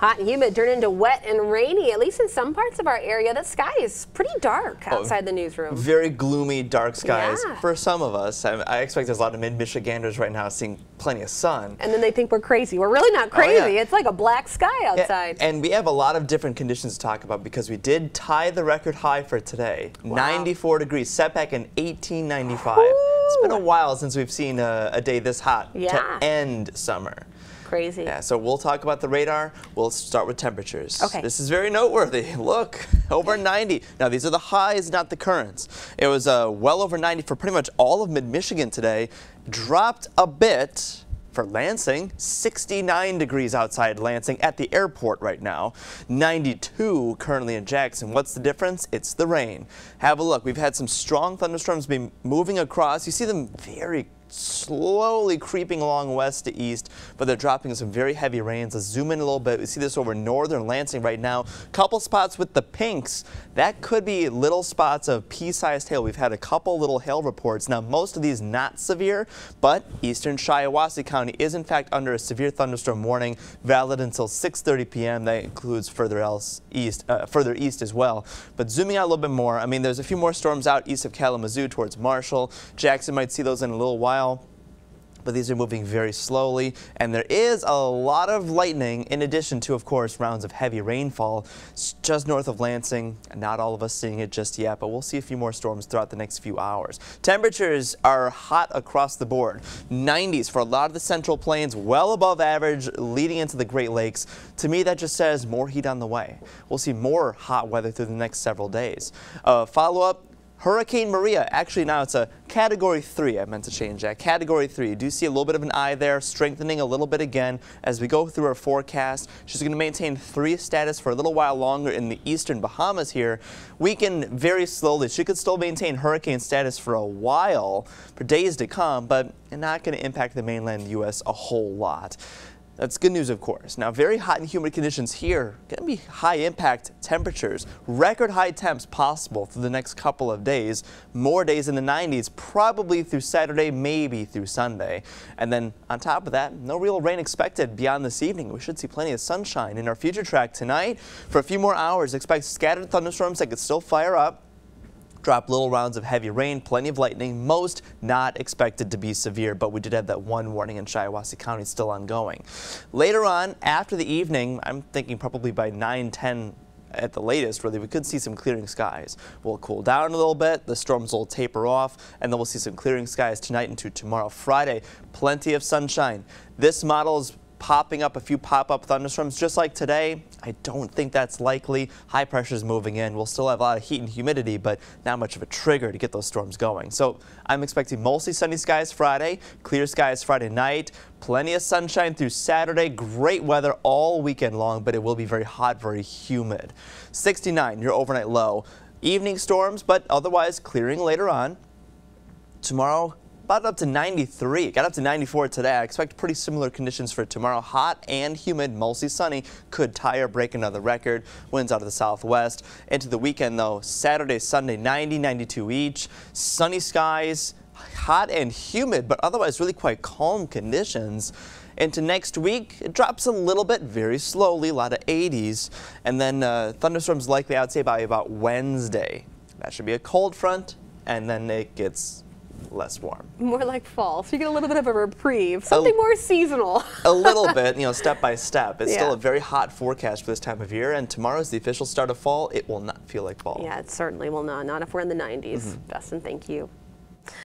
Hot and humid turn into wet and rainy, at least in some parts of our area. The sky is pretty dark oh, outside oh, the newsroom. Very gloomy, dark skies yeah. for some of us. I, I, expect there's a lot of mid-Michiganders right now seeing plenty of sun. And then they think we're crazy. We're really not oh, crazy. Oh, yeah. It's like a black sky outside. Yeah, and we have a lot of different conditions to talk about because we did tie the record high for today. Wow. 94 degrees, set back in 1895. Ooh. It's been a while since we've seen a, a day this hot to end summer crazy. Yeah, so we'll talk about the radar. We'll start with temperatures. Okay. This is very noteworthy. Look, over 90. Now, these are the highs, not the currents. It was uh, well over 90 for pretty much all of mid-Michigan today. Dropped a bit for Lansing, 69 degrees outside Lansing at the airport right now. 92 currently in Jackson. What's the difference? It's the rain. Have a look. We've had some strong thunderstorms be moving across. You see them very slowly creeping along west to east, but they're dropping some very heavy rains. Let's zoom in a little bit. We see this over northern Lansing right now. Couple spots with the pinks. That could be little spots of pea-sized hail. We've had a couple little hail reports. Now, most of these not severe, but eastern Shiawassee County is in fact under a severe thunderstorm warning, valid until 6:30 p.m. That includes further else east, uh, further east as well. But zooming out a little bit more, I mean, there's a few more storms out east of Kalamazoo towards Marshall. Jackson might see those in a little while but these are moving very slowly and there is a lot of lightning in addition to of course rounds of heavy rainfall just north of Lansing. Not all of us seeing it just yet but we'll see a few more storms throughout the next few hours. Temperatures are hot across the board. 90s for a lot of the central plains well above average leading into the Great Lakes. To me that just says more heat on the way. We'll see more hot weather through the next several days. Uh, follow up Hurricane Maria, actually now it's a category three. I meant to change that. Category three. You do see a little bit of an eye there, strengthening a little bit again as we go through our forecast. She's going to maintain three status for a little while longer in the eastern Bahamas here. Weaken very slowly. She could still maintain hurricane status for a while, for days to come, but not going to impact the mainland U.S. a whole lot. That's good news, of course. Now, very hot and humid conditions here. Going to be high impact temperatures. Record high temps possible for the next couple of days. More days in the 90s, probably through Saturday, maybe through Sunday. And then on top of that, no real rain expected beyond this evening. We should see plenty of sunshine in our future track tonight. For a few more hours, expect scattered thunderstorms that could still fire up. Drop little rounds of heavy rain, plenty of lightning, most not expected to be severe, but we did have that one warning in Shiawassee County still ongoing. Later on, after the evening, I'm thinking probably by 9, 10 at the latest, really, we could see some clearing skies. We'll cool down a little bit, the storms will taper off, and then we'll see some clearing skies tonight into tomorrow, Friday. Plenty of sunshine. This model is popping up a few pop-up thunderstorms just like today. I don't think that's likely. High pressure is moving in. We'll still have a lot of heat and humidity, but not much of a trigger to get those storms going. So I'm expecting mostly sunny skies Friday, clear skies Friday night, plenty of sunshine through Saturday, great weather all weekend long, but it will be very hot, very humid. 69, your overnight low. Evening storms, but otherwise clearing later on. Tomorrow, about up to 93. Got up to 94 today. I expect pretty similar conditions for tomorrow. Hot and humid, mostly sunny. Could tie or break another record. Winds out of the southwest. Into the weekend, though, Saturday, Sunday, 90, 92 each. Sunny skies, hot and humid, but otherwise really quite calm conditions. Into next week, it drops a little bit, very slowly, a lot of 80s. And then uh, thunderstorms likely, I would say, by about Wednesday. That should be a cold front, and then it gets less warm. More like fall. So you get a little bit of a reprieve, something a, more seasonal. a little bit, you know, step by step. It's yeah. still a very hot forecast for this time of year, and tomorrow is the official start of fall. It will not feel like fall. Yeah, it certainly will not. Not if we're in the 90s. Mm -hmm. Dustin, thank you.